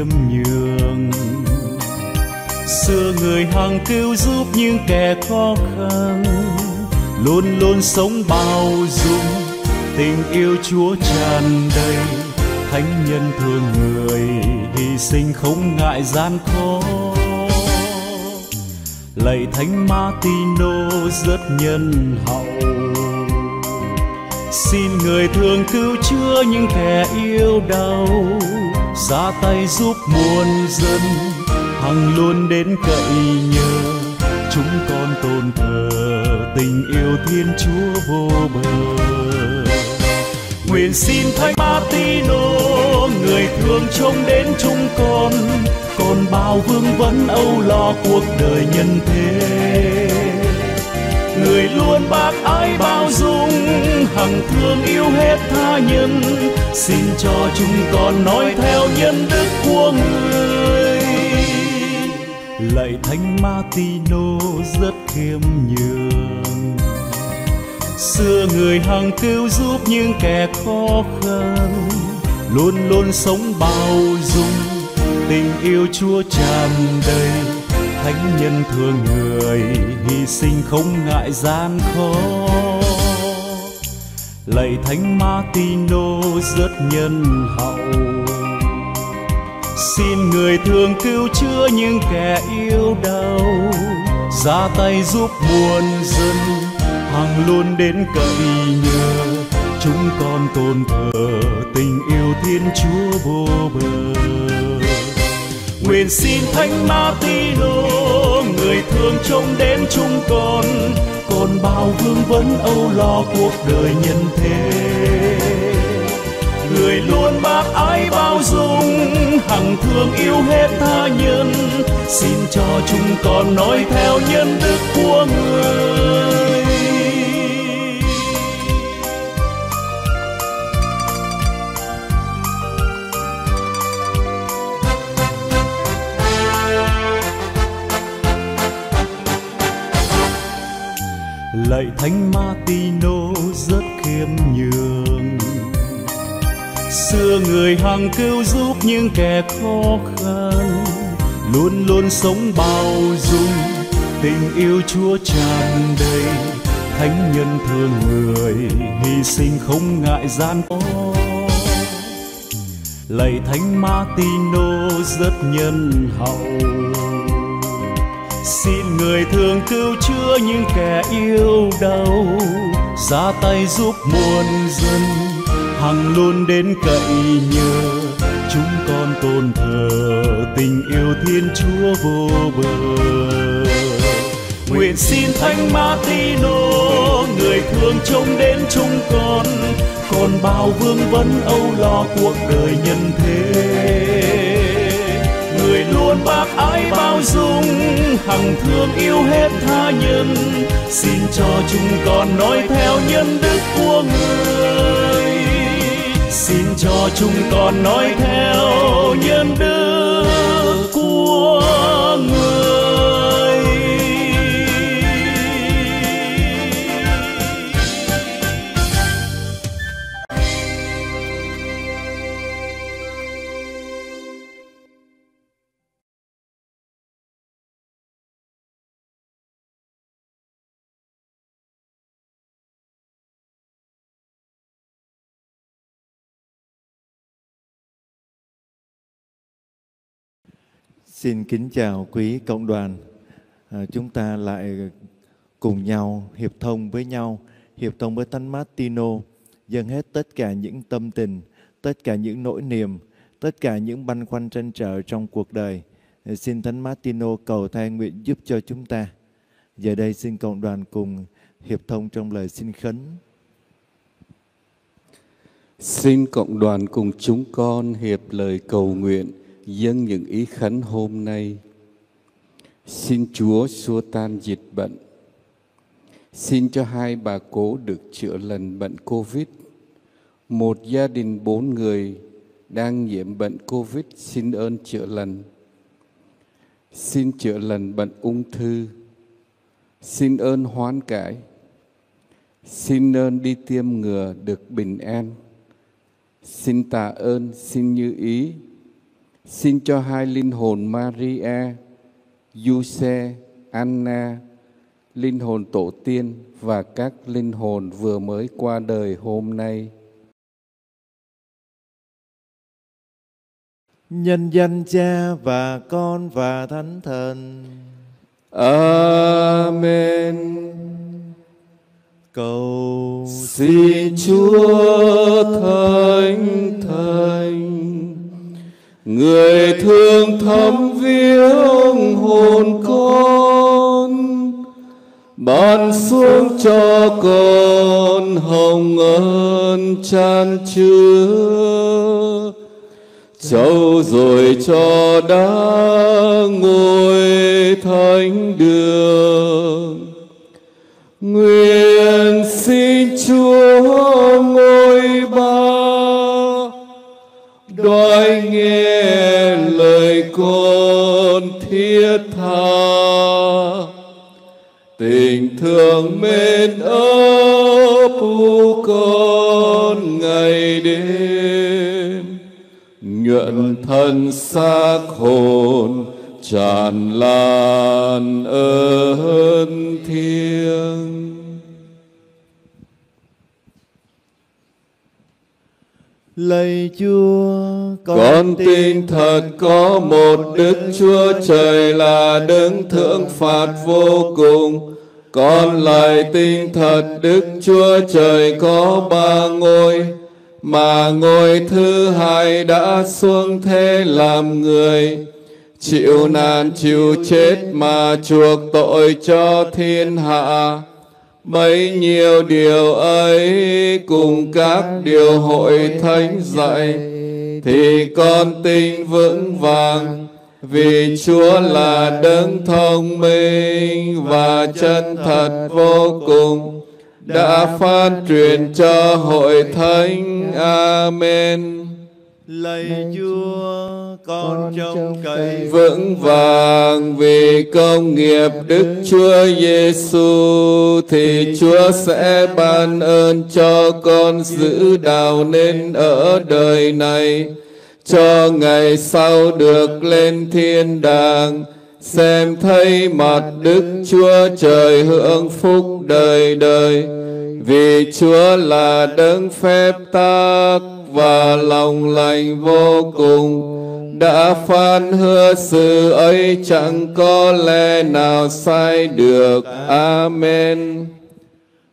Khiêm nhường. Xưa người hằng cứu giúp những kẻ khó khăn, luôn luôn sống bao dung. Tình yêu chúa tràn đầy, thánh nhân thương người hy sinh không ngại gian khó. Lạy thánh Martino rất nhân hậu. Xin người thương cứu chữa những kẻ yêu đau ra tay giúp muôn dân, hằng luôn đến cậy nhờ. Chúng con tôn thờ tình yêu thiên chúa vô bờ. Nguyện xin thánh Martino, người thương trông đến chúng con. Còn bao vương vấn âu lo cuộc đời nhân thế người luôn bác ái bao dung, hằng thương yêu hết tha nhân. Xin cho chúng con nói theo nhân đức của người. Lạy thánh Martino, rất khiêm nhường. Xưa người hằng cứu giúp những kẻ khó khăn, luôn luôn sống bao dung. Tình yêu chúa tràn đầy thánh nhân thương người, hy sinh không ngại gian khó. Lạy thánh Martino, rất nhân hậu. Xin người thương cứu chữa những kẻ yêu đau. Ra tay giúp muôn dân hằng luôn đến cậy nhờ. Chúng con tôn thờ tình yêu thiên chúa vô bờ nguyện xin thánh Martino người thương trông đến chúng con còn bao vương vấn âu lo cuộc đời nhân thế. Người luôn bác ái bao dung, hằng thương yêu hết tha nhân, xin cho chúng con nói theo nhân đức của người. Lạy thánh Martino rất khiêm nhường. Xưa người hằng cứu giúp những kẻ khó khăn, luôn luôn sống bao dung. Tình yêu chúa tràn đầy, thánh nhân thương người, hy sinh không ngại gian khó. Lạy thánh Martino rất nhân hậu xin người thương cứu chữa những kẻ yêu đau. Ra tay giúp muôn dân, hằng luôn đến cậy nhờ. Chúng con tôn thờ tình yêu thiên chúa vô bờ. Nguyện xin thánh Martino, người thương trông đến chúng con. Còn bao vương vấn âu lo cuộc đời nhân thế luôn bác ái bao dung, hằng thương yêu hết tha nhân. Xin cho chúng con nói theo nhân đức của người. Xin cho chúng con nói theo nhân đức của người. Xin kính chào quý cộng đoàn. À, chúng ta lại cùng nhau hiệp thông với nhau, hiệp thông với Thánh Martino, dâng hết tất cả những tâm tình, tất cả những nỗi niềm, tất cả những băn khoăn tranh trở trong cuộc đời. À, xin Thánh Martino cầu thay nguyện giúp cho chúng ta. Giờ đây xin cộng đoàn cùng hiệp thông trong lời xin khấn. Xin cộng đoàn cùng chúng con hiệp lời cầu nguyện dâng những ý khấn hôm nay. Xin Chúa xua tan dịch bệnh. Xin cho hai bà cố được chữa lành bệnh Covid. Một gia đình bốn người đang nhiễm bệnh Covid xin ơn chữa lành. Xin chữa lành bệnh ung thư. Xin ơn hoán cải. Xin ơn đi tiêm ngừa được bình an. Xin tạ ơn, xin như ý. Xin cho hai linh hồn Maria, Giuse, Anna, linh hồn tổ tiên và các linh hồn vừa mới qua đời hôm nay. Nhân danh Cha và Con và Thánh Thần. Amen. Cầu Xin Chúa Thánh Thánh, Người thương thấm viếng hồn con, ban xuống cho con hồng ân chan chứa, châu rồi cho đã ngồi thánh đường. Nguyện xin Chúa ngồi ban đoái nghe lời con thiết tha. Tình thương mến ấp u con ngày đêm. Nhuận thân xác hồn tràn lan ơn thiêng. Lạy Chúa, con tin thật có một Đức Chúa Trời là đấng thượng phạt vô cùng. Con lại tin thật Đức Chúa Trời có ba ngôi, mà ngôi thứ hai đã xuống thế làm người, chịu nạn chịu chết mà chuộc tội cho thiên hạ Bấy nhiêu điều ấy cùng các điều hội thánh dạy, thì con tin vững vàng, vì Chúa là đấng thông minh và chân thật vô cùng, đã phát truyền cho hội thánh. Amen. Lạy Chúa, con trông cậy vững vàng vì công nghiệp Đức Chúa Giêsu thì Chúa sẽ ban ơn cho con giữ đạo nên ở đời này. cho ngày sau được lên thiên đàng xem thấy mặt Đức Chúa Trời hưởng phúc đời đời. Vì Chúa là đấng phép tác và lòng lành vô cùng đã phán hứa sự ấy chẳng có lẽ nào sai được. Amen.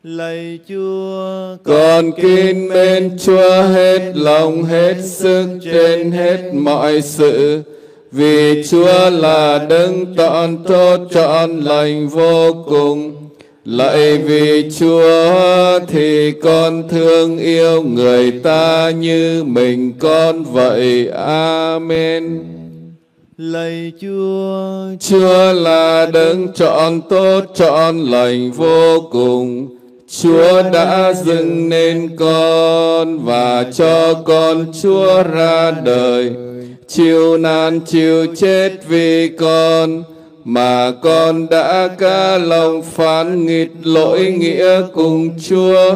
Lạy Chúa, Con kính mến Chúa hết lòng hết sức trên hết mọi sự. Vì Chúa là đấng tọn tốt trọn lành vô cùng. Lạy vì Chúa thì con thương yêu người ta như mình con vậy. Amen. Lạy Chúa, Chúa là đấng chọn tốt chọn lành vô cùng. Chúa đã dừng nên con và cho con Chúa ra đời. Chịu nạn chịu chết vì con mà con đã ca lòng phán nghịch lỗi nghĩa cùng Chúa,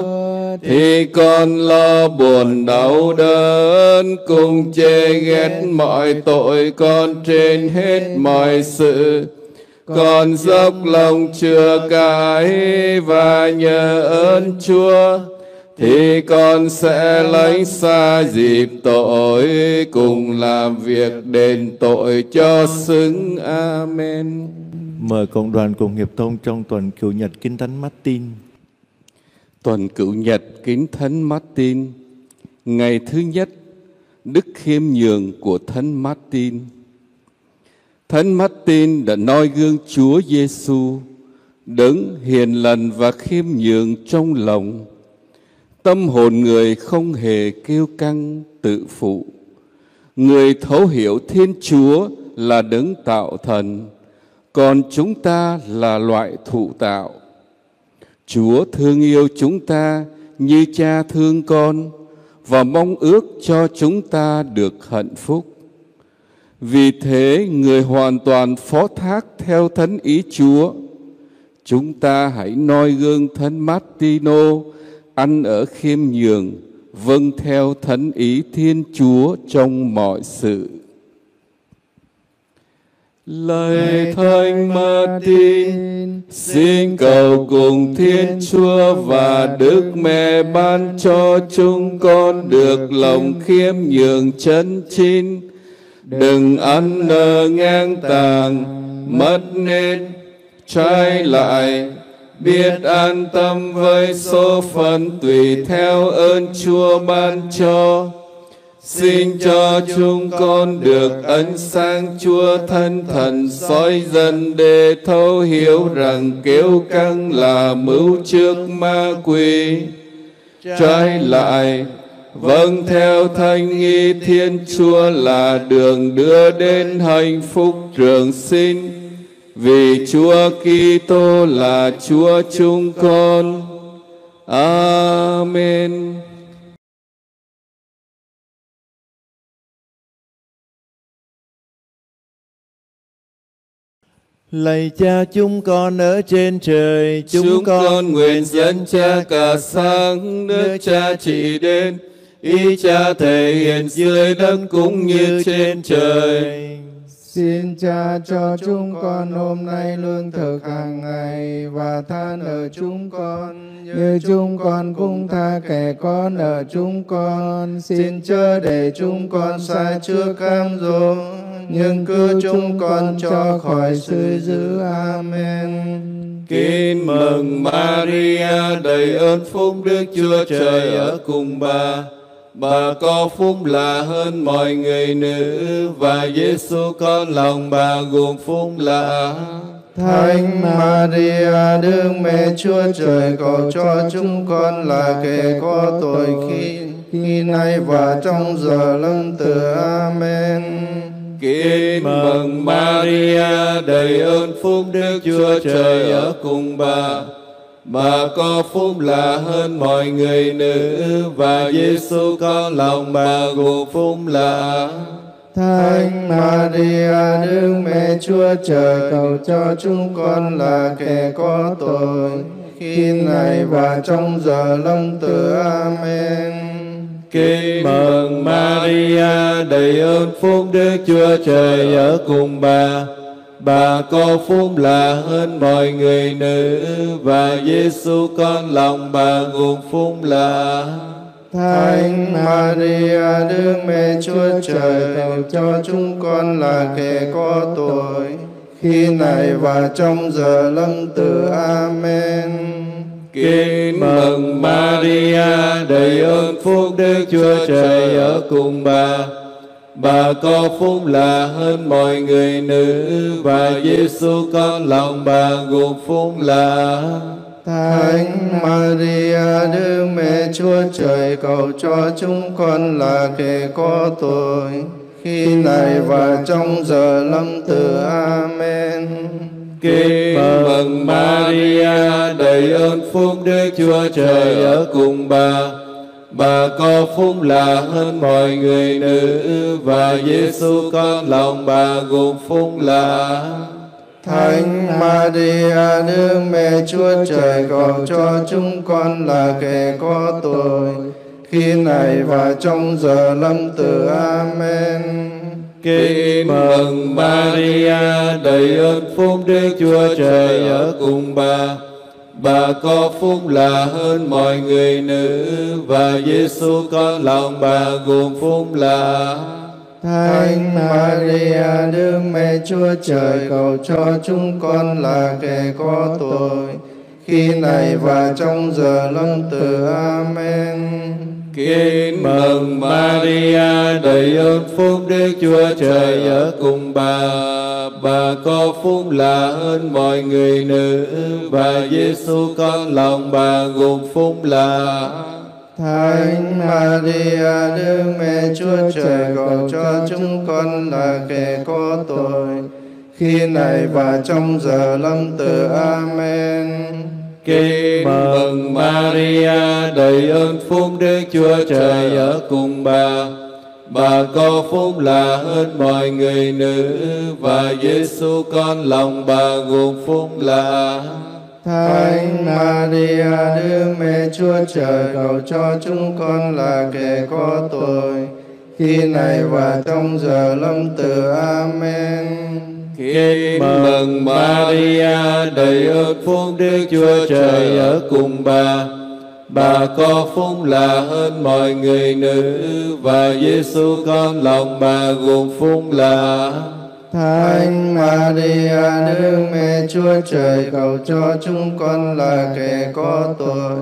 thì con lo buồn đau đớn cùng chê ghét mọi tội con trên hết mọi sự. Con dốc lòng chưa cãi và nhờ ơn Chúa thì con sẽ lấy xa dịp tội cùng làm việc đền tội cho xứng. Amen. mời cộng đoàn cùng hiệp thông trong tuần cựu nhật Kinh Thánh Martin. Tuần cựu nhật kính Thánh Martin, ngày thứ nhất, Đức khiêm nhường của Thánh Martin. Thánh Martin đã noi gương Chúa Giêsu, đấng hiền lành và khiêm nhường trong lòng. Tâm hồn người không hề kêu căng tự phụ. Người thấu hiểu Thiên Chúa là đấng tạo thần, còn chúng ta là loại thụ tạo. Chúa thương yêu chúng ta như cha thương con và mong ước cho chúng ta được hạnh phúc. Vì thế, người hoàn toàn phó thác theo thánh ý Chúa. Chúng ta hãy noi gương thánh Martino ăn ở khiêm nhường vâng theo thánh ý Thiên Chúa trong mọi sự. Lạy Thánh Martin, xin cầu cùng Thiên Chúa và Đức Mẹ ban cho chúng con được lòng khiêm nhường chân chín, đừng ăn nở ngang tàng, mất nên trái lại, biết an tâm với số phận tùy theo ơn Chúa ban cho Xin cho chúng con được ánh sáng Chúa thân thần soi dần để thấu hiểu rằng kêu căng là mưu trước ma quỷ. Trái lại, vâng theo thanh nghi Thiên Chúa là đường đưa đến hạnh phúc trường sinh. Vì Chúa Kitô là Chúa chúng con. Amen. Lạy cha chúng con ở trên trời, Chúng, chúng con nguyện dẫn cha cả sáng nước cha chỉ đến, ý cha thể hiện dưới đất cũng như trên trời. Xin cha cho chúng con hôm nay lương thực hàng ngày và tha nợ chúng con như chúng con cũng tha kẻ có nợ chúng con. Xin chớ để chúng con sai trước cam dỗ, nhưng cứ chúng con cho khỏi sự dữ. Amen. Kính mừng Maria, đầy ơn phúc Đức Chúa Trời ở cùng bà. Bà có phúc là hơn mọi người nữ và Giêsu con lòng bà gồm phúc là Thánh Maria Đức Mẹ Chúa Trời cầu cho chúng con là kẻ có tội khi khi nay và trong giờ lâm tử. Amen. Kính mừng Maria đầy ơn phúc Đức Chúa Trời ở cùng bà. Bà có phúc là hơn mọi người nữ và Giêsu con lòng bà gồm phúc là Thánh Maria Đức Mẹ Chúa Trời cầu cho chúng con là kẻ có tội khi này và trong giờ lâm tử. Amen. Kính mừng Maria đầy ơn phúc Đức Chúa Trời ở cùng bà. Bà có phúc là hơn mọi người nữ và Giêsu con lòng bà gồm phúc là Thánh Maria Đức Mẹ Chúa Trời cầu cho chúng con là kẻ có tội khi này và trong giờ lâm tử. Amen. Kính mừng Maria đầy ơn phúc Đức Chúa Trời ở cùng bà. Bà có phúc là hơn mọi người nữ và Giêsu con lòng bà gồm phúc là Thánh Maria Đức Mẹ Chúa Trời cầu cho chúng con là kẻ có tội khi này và trong giờ lâm tử. Amen. Kính mừng Maria đầy ơn phúc Đức Chúa Trời ở cùng bà. Bà có phúc là hơn mọi người nữ và Giêsu con lòng bà gồm phúc là Thánh Maria Đức Mẹ Chúa Trời cầu cho chúng con là kẻ có tội khi này và trong giờ lâm tử. Amen. Kính mừng Maria đầy ơn phúc Đức Chúa Trời ở cùng bà. Bà có phúc là hơn mọi người nữ và Giêsu con lòng bà gồm phúc là Thánh Maria Đức Mẹ Chúa Trời cầu cho chúng con là kẻ có tội khi này và trong giờ lâm tử. Amen. Kính mừng Maria đầy ơn phúc Đức Chúa Trời ở cùng bà. Bà có phúc là hơn mọi người nữ và Giêsu con lòng bà gồm phúc là Thánh Maria Đức Mẹ Chúa Trời cầu cho chúng con là kẻ có tội khi này và trong giờ lâm tử. Amen. Kính mừng Maria đầy ơn phúc Đức Chúa Trời ở cùng bà. Bà có phúc là hơn mọi người nữ và Giêsu con lòng bà gồm phúc là Thánh Maria Đức Mẹ Chúa Trời cầu cho chúng con là kẻ có tội khi này và trong giờ lâm tử. Amen. Kính mừng Maria đầy ơn phúc Đức Chúa Trời ở cùng bà. Bà có phúc là hơn mọi người nữ và Giêsu con lòng bà gồm phúc là Thánh Maria Đức Mẹ Chúa Trời cầu cho chúng con là kẻ có tội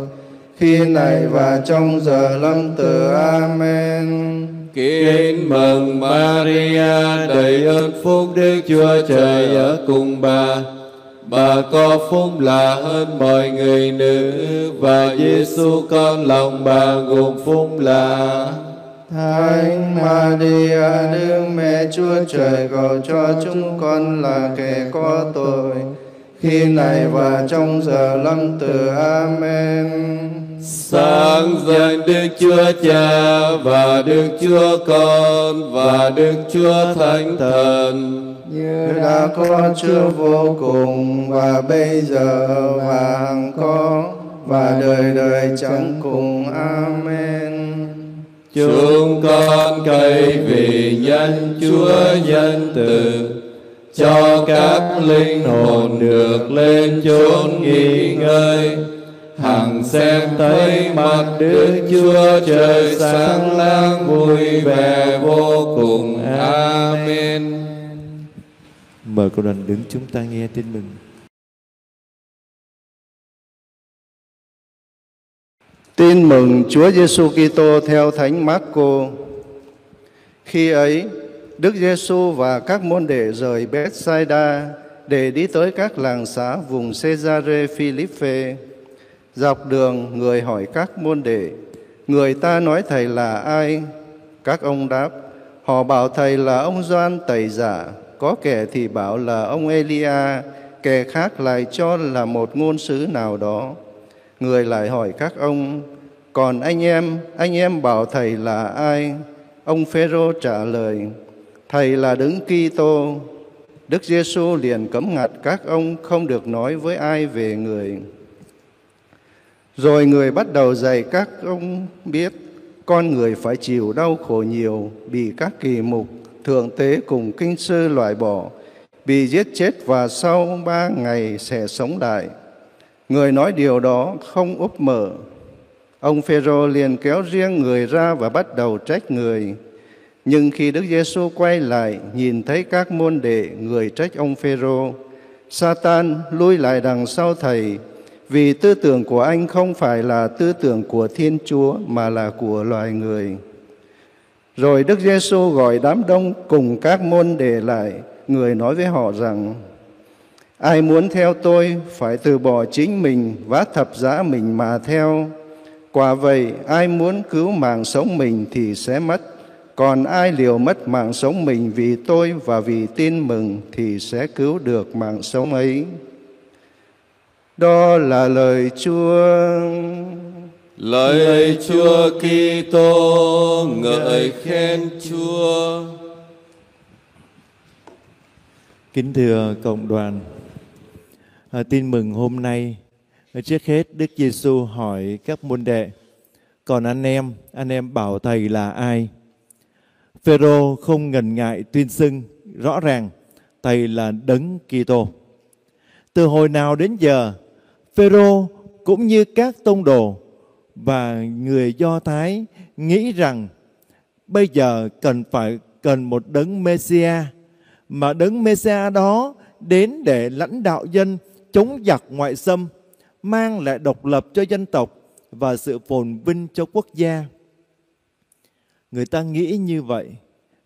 khi này và trong giờ lâm tử. Amen. Kính mừng Maria đầy ơn phúc Đức Chúa Trời ở cùng bà. Bà có phúc là hơn mọi người nữ và Giêsu con lòng bà gồm phúc là Thánh Maria, Đức Mẹ Chúa Trời, cầu cho chúng con là kẻ có tội khi này và trong giờ lâm tử. Amen. Sáng danh Đức Chúa Cha và Đức Chúa Con và Đức Chúa Thánh Thần. như đã có chưa vô cùng và bây giờ và hằng có và đời đời chẳng cùng. Amen. Chúng con cậy vì danh Chúa nhân từ cho các linh hồn được lên chốn nghỉ ngơi hằng xem thấy mặt Đức Chúa Trời sáng láng vui vẻ vô cùng. Amen. Mời cộng đoàn đứng chúng ta nghe tin mừng. Tin mừng Chúa Giêsu Kitô theo Thánh Marco. Khi ấy, Đức Giêsu và các môn đệ rời Bethsaida để đi tới các làng xã vùng Caesarea Philippe. Dọc đường, người hỏi các môn đệ, người ta nói thầy là ai? Các ông đáp, họ bảo thầy là ông Doan Tẩy Giả, có kẻ thì bảo là ông Elia, kẻ khác lại cho là một ngôn sứ nào đó. Người lại hỏi các ông, còn anh em, anh em bảo thầy là ai? Ông Phêrô trả lời, thầy là đứng Kitô. Đức Giêsu liền cấm ngặt các ông không được nói với ai về người. Rồi người bắt đầu dạy các ông biết con người phải chịu đau khổ nhiều, bị các kỳ mục, thượng tế cùng kinh sư loại bỏ, bị giết chết và sau ba ngày sẽ sống lại. Người nói điều đó không úp mở. Ông Phêrô liền kéo riêng người ra và bắt đầu trách người. Nhưng khi Đức Giêsu quay lại, nhìn thấy các môn đệ, người trách ông Phêrô. Satan lui lại đằng sau thầy, vì tư tưởng của anh không phải là tư tưởng của Thiên Chúa mà là của loài người. Rồi Đức Giêsu gọi đám đông cùng các môn đệ lại, người nói với họ rằng: Ai muốn theo tôi phải từ bỏ chính mình, vác thập giá mình mà theo. Quả vậy, ai muốn cứu mạng sống mình thì sẽ mất, còn ai liều mất mạng sống mình vì tôi và vì tin mừng thì sẽ cứu được mạng sống ấy. Đó là lời Chúa. Lời Chúa Kitô ngợi khen Chúa. Kính thưa cộng đoàn, à, tin mừng hôm nay trước hết Đức Giêsu hỏi các môn đệ, còn anh em, anh em bảo thầy là ai? Phêrô không ngần ngại tuyên xưng rõ ràng thầy là đấng Kitô. Từ hồi nào đến giờ, Phêrô cũng như các tông đồ và người Do Thái nghĩ rằng bây giờ cần phải cần một đấng Messia mà đấng Messia đó đến để lãnh đạo dân chống giặc ngoại xâm, mang lại độc lập cho dân tộc và sự phồn vinh cho quốc gia. Người ta nghĩ như vậy.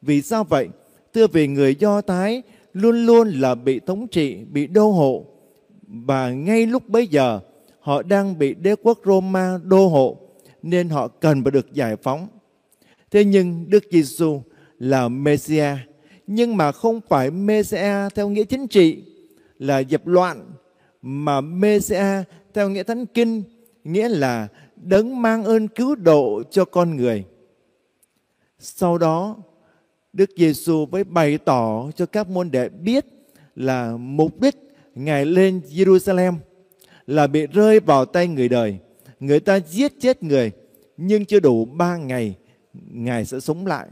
Vì sao vậy? Thưa vì người Do Thái luôn luôn là bị thống trị, bị đô hộ. Và ngay lúc bấy giờ, họ đang bị đế quốc Roma đô hộ, nên họ cần phải được giải phóng. Thế nhưng Đức Giêsu là Messiah, nhưng mà không phải Messiah theo nghĩa chính trị là dập loạn, mà Messiah theo nghĩa thánh kinh, nghĩa là đấng mang ơn cứu độ cho con người. Sau đó, Đức Giêsu mới bày tỏ cho các môn đệ biết là mục đích Ngài lên Jerusalem là bị rơi vào tay người đời. Người ta giết chết người, nhưng chưa đủ ba ngày, Ngài sẽ sống lại.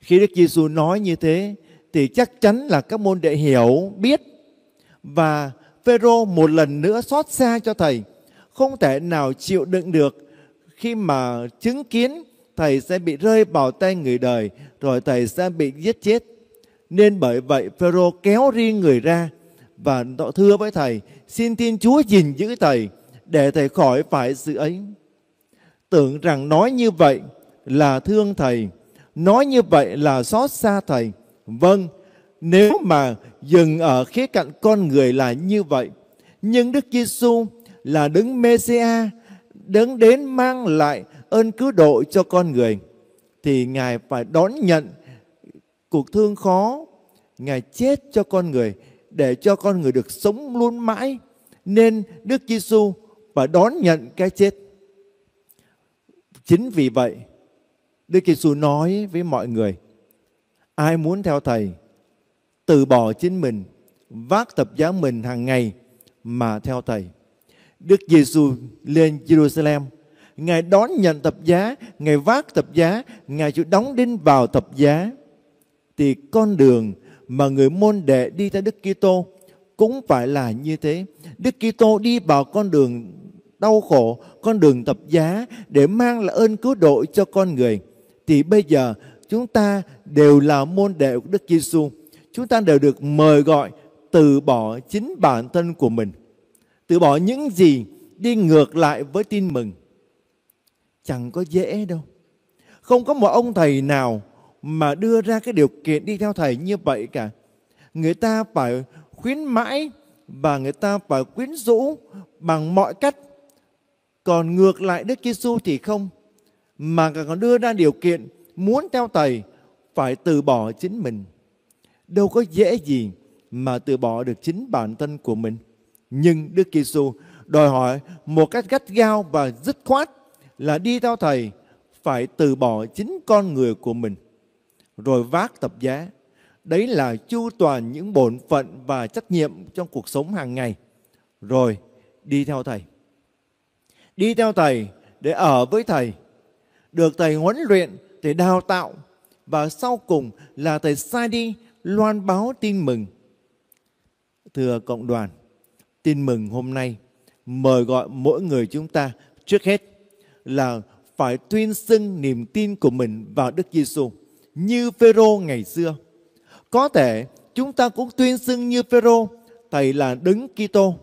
Khi Đức Giêsu nói như thế, thì chắc chắn là các môn đệ hiểu, biết và Phêrô một lần nữa xót xa cho thầy, không thể nào chịu đựng được khi mà chứng kiến thầy sẽ bị rơi vào tay người đời, rồi thầy sẽ bị giết chết. Nên bởi vậy Phêrô kéo riêng người ra và thưa với thầy, xin Thiên Chúa gìn giữ thầy để thầy khỏi phải sự ấy. Tưởng rằng nói như vậy là thương thầy, nói như vậy là xót xa thầy. Vâng, nếu mà dừng ở khía cạnh con người là như vậy, nhưng Đức Giêsu là đứng Mêsia, đứng đến mang lại ơn cứu độ cho con người, thì Ngài phải đón nhận cuộc thương khó, Ngài chết cho con người để cho con người được sống luôn mãi. Nên Đức Giêsu phải đón nhận cái chết. Chính vì vậy, Đức Giêsu nói với mọi người, ai muốn theo Thầy, từ bỏ chính mình, vác tập giá mình hàng ngày mà theo Thầy. Đức Giêsu lên Jerusalem, Ngài đón nhận tập giá, Ngài vác tập giá, Ngài chịu đóng đinh vào tập giá. Thì con đường mà người môn đệ đi theo Đức Kitô cũng phải là như thế. Đức Kitô đi vào con đường đau khổ, con đường tập giá để mang lại ơn cứu độ cho con người. Thì bây giờ chúng ta đều là môn đệ của Đức Giêsu. Chúng ta đều được mời gọi từ bỏ chính bản thân của mình. Từ bỏ những gì đi ngược lại với tin mừng. Chẳng có dễ đâu. Không có một ông thầy nào mà đưa ra cái điều kiện đi theo thầy như vậy cả. Người ta phải khuyến mãi và người ta phải quyến rũ bằng mọi cách. Còn ngược lại Đức Giêsu thì không, mà còn đưa ra điều kiện muốn theo thầy phải từ bỏ chính mình. Đâu có dễ gì mà từ bỏ được chính bản thân của mình. Nhưng Đức Giêsu đòi hỏi một cách gắt gao và dứt khoát là đi theo thầy phải từ bỏ chính con người của mình rồi vác tập giá. Đấy là chu toàn những bổn phận và trách nhiệm trong cuộc sống hàng ngày. Rồi đi theo thầy. Đi theo thầy để ở với thầy. Được thầy huấn luyện, thầy đào tạo. Và sau cùng là thầy sai đi loan báo tin mừng. Thưa cộng đoàn, tin mừng hôm nay mời gọi mỗi người chúng ta trước hết là phải tuyên xưng niềm tin của mình vào Đức Giêsu như Phêrô ngày xưa. Có thể chúng ta cũng tuyên xưng như Phêrô, thầy là đứng Kitô.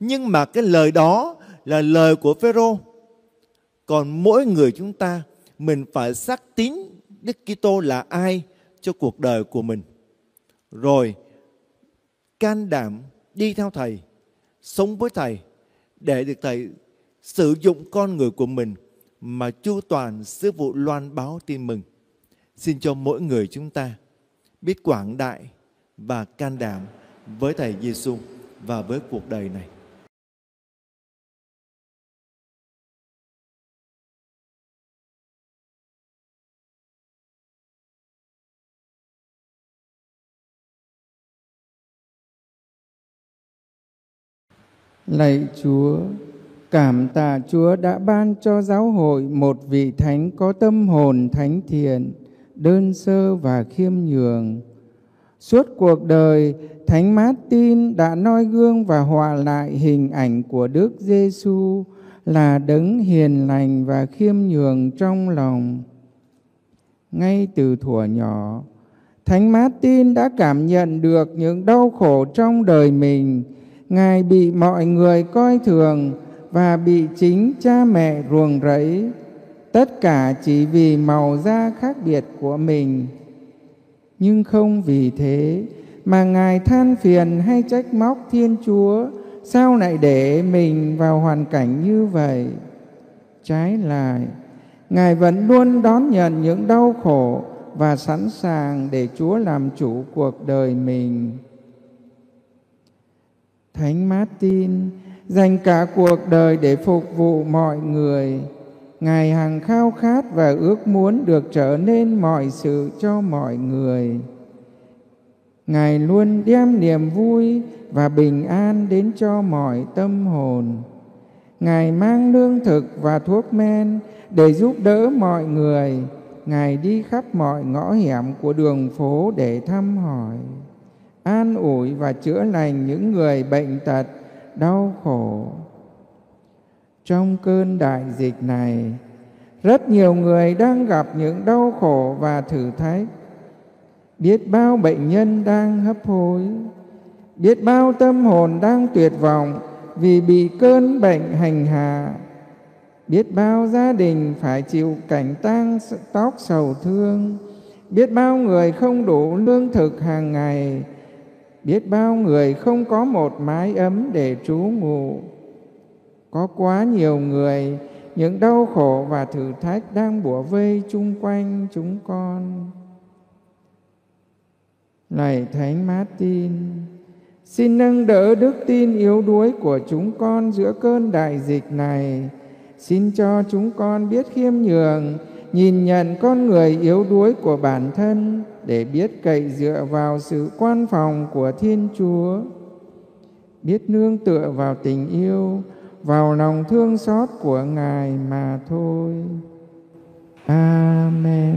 Nhưng mà cái lời đó là lời của Phêrô. Còn mỗi người chúng ta mình phải xác tín Đức Kitô là ai cho cuộc đời của mình. Rồi can đảm đi theo thầy, sống với thầy để được thầy sử dụng con người của mình mà chu toàn sứ vụ loan báo tin mừng. Xin cho mỗi người chúng ta biết quảng đại và can đảm với Thầy Giêsu và với cuộc đời này. Lạy Chúa, cảm tạ Chúa đã ban cho giáo hội một vị thánh có tâm hồn thánh thiện, đơn sơ và khiêm nhường. Suốt cuộc đời, Thánh Martin đã noi gương và hòa lại hình ảnh của Đức Giêsu là đấng hiền lành và khiêm nhường trong lòng. Ngay từ thuở nhỏ, Thánh Martin đã cảm nhận được những đau khổ trong đời mình. Ngài bị mọi người coi thường và bị chính cha mẹ ruồng rẫy. Tất cả chỉ vì màu da khác biệt của mình. Nhưng không vì thế mà ngài than phiền hay trách móc thiên chúa, sao lại để mình vào hoàn cảnh như vậy? Trái lại, ngài vẫn luôn đón nhận những đau khổ và sẵn sàng để chúa làm chủ cuộc đời mình. Thánh martin dành cả cuộc đời để phục vụ mọi người Ngài hằng khao khát và ước muốn được trở nên mọi sự cho mọi người. Ngài luôn đem niềm vui và bình an đến cho mọi tâm hồn. Ngài mang lương thực và thuốc men để giúp đỡ mọi người. Ngài đi khắp mọi ngõ hẻm của đường phố để thăm hỏi, an ủi và chữa lành những người bệnh tật, đau khổ. Trong cơn đại dịch này, rất nhiều người đang gặp những đau khổ và thử thách. Biết bao bệnh nhân đang hấp hối, biết bao tâm hồn đang tuyệt vọng vì bị cơn bệnh hành hạ. Biết bao gia đình phải chịu cảnh tang tóc sầu thương, biết bao người không đủ lương thực hàng ngày, biết bao người không có một mái ấm để trú ngụ. Có quá nhiều người, những đau khổ và thử thách đang bủa vây chung quanh chúng con. Lạy Thánh Martin, xin nâng đỡ đức tin yếu đuối của chúng con giữa cơn đại dịch này. Xin cho chúng con biết khiêm nhường, nhìn nhận con người yếu đuối của bản thân để biết cậy dựa vào sự quan phòng của Thiên Chúa, biết nương tựa vào tình yêu, vào lòng thương xót của Ngài mà thôi. Amen.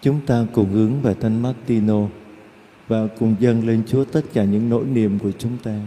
Chúng ta cùng hướng về Thánh Martino và cùng dâng lên Chúa tất cả những nỗi niềm của chúng ta.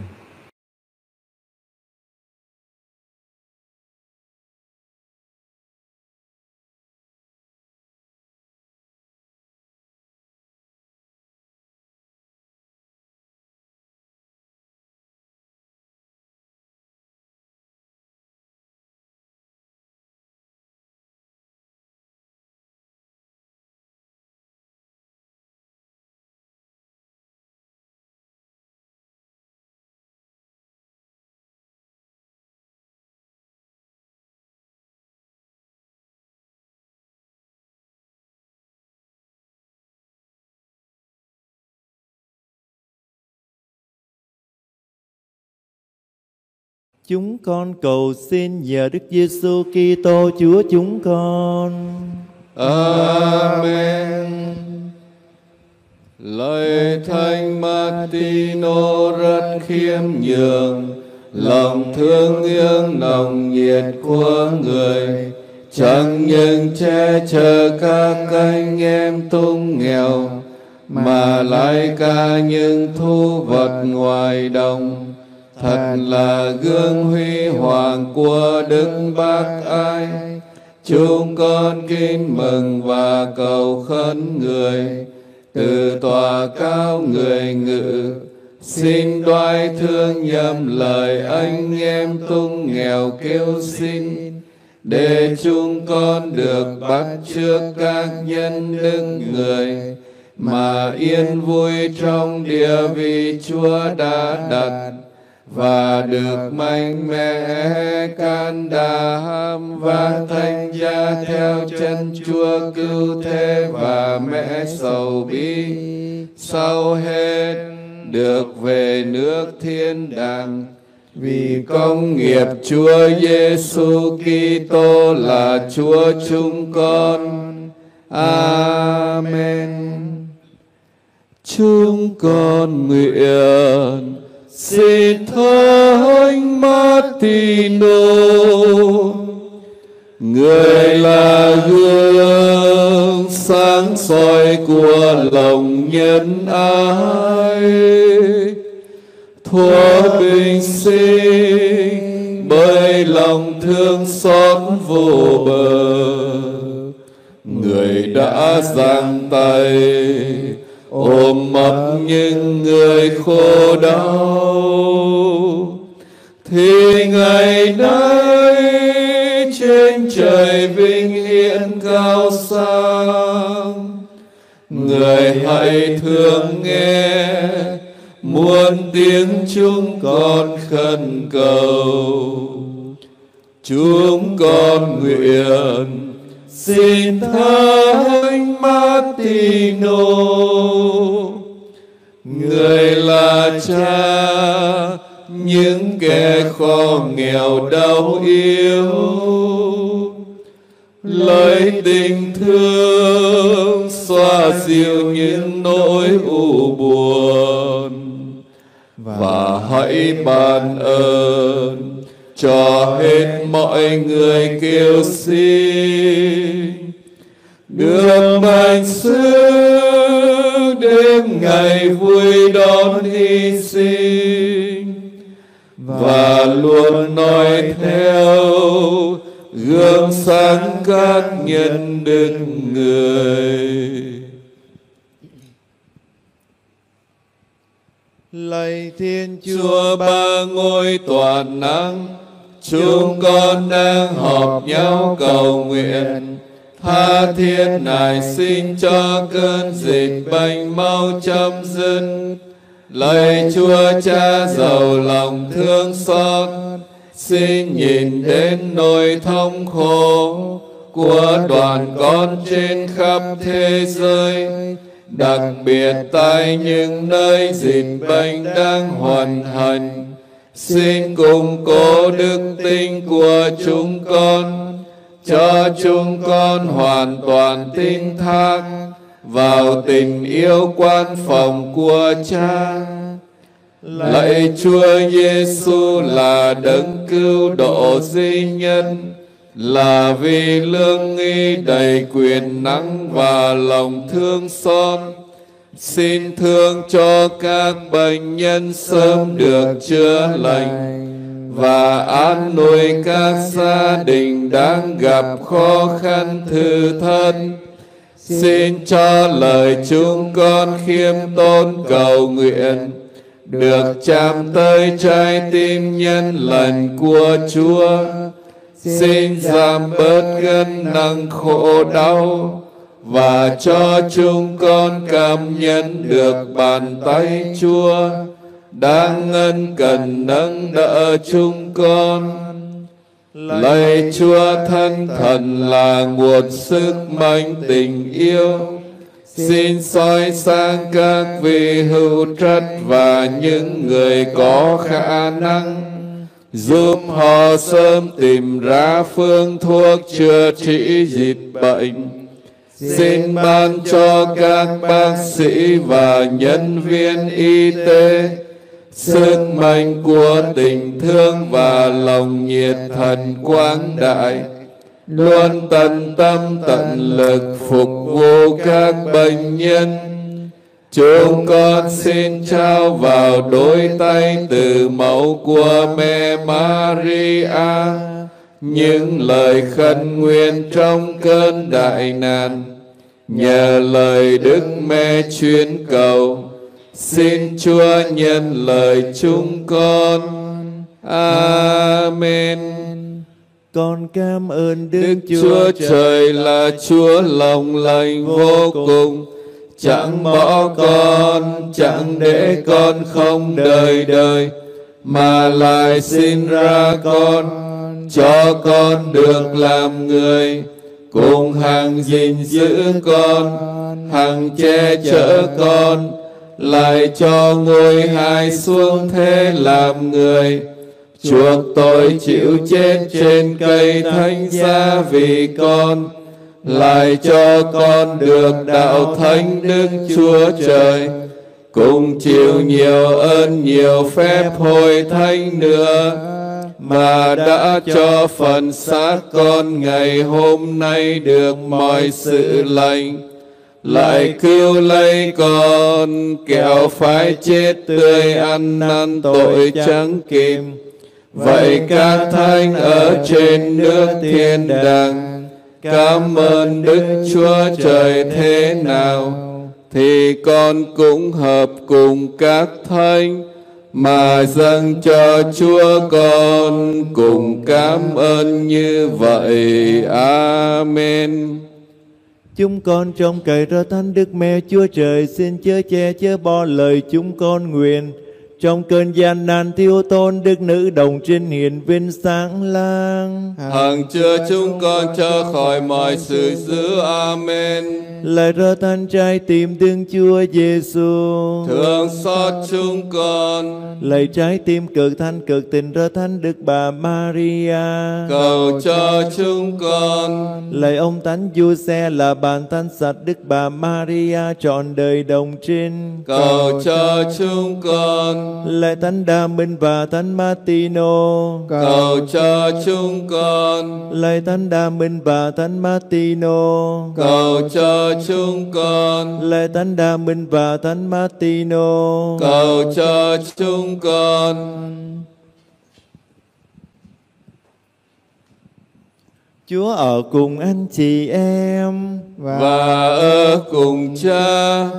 Chúng con cầu xin nhờ Đức Giêsu Kitô Chúa chúng con. Amen. Lời Thánh Martino rất khiêm nhường, lòng thương yêu nồng nhiệt của người, chẳng những che chở các anh em tung nghèo, mà lại cả những thu vật ngoài đồng thật là gương huy hoàng của đức bác ai chúng con kính mừng và cầu khấn người. Từ tòa cao người ngự, xin đoái thương nhầm lời anh em tung nghèo kêu xin. Để chúng con được bắt trước các nhân đức người, mà yên vui trong địa vị Chúa đã đặt và được mạnh mẽ can đảm và thành gia theo chân Chúa cứu thế và mẹ sầu bi sau hết, được về nước thiên đàng vì công nghiệp Chúa Giêsu Kitô là Chúa chúng con. Amen. Chúng con nguyện xin thánh Martino. Người là gương sáng soi của lòng nhân ái. Thua bình sinh, bởi lòng thương xót vô bờ. Người đã giang tay ôm ấp những người khổ đau. Thì ngày nay trên trời vinh hiển cao sang. Người hãy thương nghe, muôn tiếng chúng con khẩn cầu. Chúng con nguyện xin thánh Martino người là cha, những kẻ khó nghèo đau yếu. Lấy tình thương xoa dịu những nỗi u buồn. Và hãy ban ơn cho hết mọi người kêu xin. Được mạnh xưa ngày vui đón hy sinh. Và luôn nói theo gương sáng các nhân đức người. Lạy thiên chúa Chúa ba ngôi toàn năng, chúng con đang họp nhau cầu nguyện, tha thiết nài xin cho cơn dịch bệnh mau chấm dứt. Lạy Chúa Cha giàu lòng thương xót, xin nhìn đến nỗi thống khổ của đoàn con trên khắp thế giới. Đặc biệt tại những nơi dịch bệnh đang hoàn hành. Xin củng cố đức tin của chúng con cho chúng con hoàn toàn tin thác vào tình yêu quan phòng của cha. Lạy chúa giêsu là đấng cứu độ duy nhân, là vì lương nghi đầy quyền năng và lòng thương xót. Xin thương cho các bệnh nhân sớm được chữa lành và an nuôi các gia đình đang gặp khó khăn thư thân xin cho lời chúng con khiêm tôn cầu nguyện, được chạm tới trái tim nhân lành của Chúa. Xin giảm bớt gân nặng khổ đau và cho chúng con cảm nhận được bàn tay Chúa đang ân cần nâng đỡ chúng con. Lạy Chúa thân thần là nguồn sức mạnh tình yêu, xin soi sang các vị hữu trách và những người có khả năng giúp họ sớm tìm ra phương thuốc chữa trị dịch bệnh. Xin ban cho các bác sĩ và nhân viên y tế sức mạnh của tình thương và lòng nhiệt thần quang đại. Luôn tận tâm, tận lực phục vụ các bệnh nhân. Chúng con xin trao vào đôi tay từ mẫu của mẹ Maria. Những lời khẩn nguyện trong cơn đại nạn. Nhờ lời Đức Mẹ chuyên cầu xin Chúa nhân lời chúng con. Amen. Con cảm ơn Đức, Đức Chúa Trời là Chúa lòng lành vô cùng. Chẳng bỏ con chẳng để con không đời đời mà lại sinh ra con cho con được làm người cùng hàng gìn giữ con hàng che chở con lại cho ngôi hai xuống thế làm người. Chuộc tội chịu chết trên cây thánh giá vì con. Lại cho con được đạo thánh đức chúa trời. Cùng chịu nhiều ơn, nhiều phép hồi thánh nữa. Mà đã cho phần xác con ngày hôm nay được mọi sự lành lại cứu lấy con, kẻo phải chết tươi, ăn năn tội trắng kim vậy các thánh ở trên nước thiên đàng, cảm ơn đức chúa trời thế nào thì con cũng hợp cùng các thánh mà dâng cho Chúa con cùng cảm ơn như vậy. Amen. Chúng con trong cậy ra thánh Đức Mẹ Chúa Trời, xin chớ che chớ bỏ lời chúng con nguyện trong cơn gian nan thiếu thốn đức nữ đồng trinh hiển viên sáng lang. Hằng chứa chúng con cho khỏi mọi sự dữ amen. Lời rơ thân trái tim thương chúa giêsu. Thương xót chúng con. Lời trái tim cực thanh cực tình rơ thanh đức bà maria. Cầu cho chúng con. Lời ông thánh du xe là bàn thanh sạch đức bà maria trọn đời đồng trinh cầu cho chúng con lời thánh đa minh và thánh martino. Cầu cho chúng con. Lời thánh đa minh và thánh martino. Cầu cho chúng con. Lời thánh đa minh và thánh martino. Cầu cho chúng con. Chúa ở cùng anh chị em. Và ở cùng cha.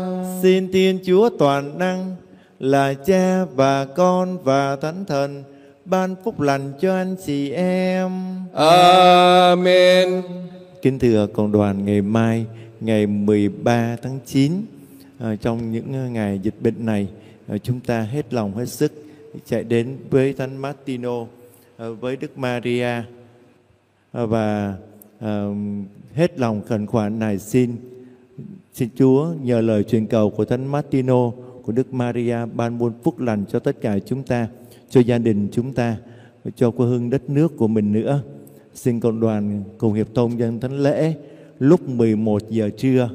Xin thiên chúa toàn năng là cha và con và thánh thần ban phúc lành cho anh chị em. Amen. Kính thưa cộng đoàn ngày mai, ngày 13 tháng 9, à, trong những à, ngày dịch bệnh này, à, chúng ta hết lòng hết sức chạy đến với Thánh Martino, à, với Đức Maria. À, và à, hết lòng khẩn khoản này xin. Xin Chúa nhờ lời truyền cầu của Thánh Martino của Đức Maria ban muôn phúc lành cho tất cả chúng ta, cho gia đình chúng ta, cho quê hương đất nước của mình nữa. Xin cộng đoàn cùng hiệp thông dân thánh lễ lúc 11 giờ trưa,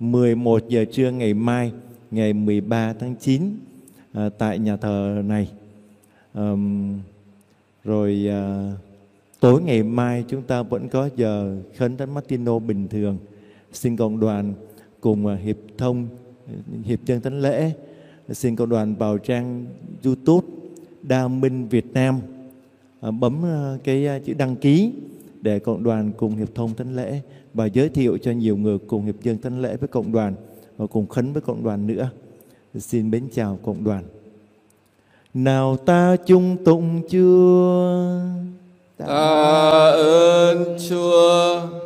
11 giờ trưa ngày mai, ngày 13 tháng 9 à, tại nhà thờ này. À, rồi à, tối ngày mai chúng ta vẫn có giờ khấn thánh Martino bình thường. Xin cộng đoàn cùng à, hiệp thông hiệp dân thánh lễ xin cộng đoàn vào trang YouTube Đa Minh Việt Nam à, bấm à, cái à, chữ đăng ký để cộng đoàn cùng hiệp thông thánh lễ và giới thiệu cho nhiều người cùng hiệp dân thánh lễ với cộng đoàn và cùng khấn với cộng đoàn nữa. Xin mến chào cộng đoàn. Nào ta chung tụng Chúa. ta ơn chúa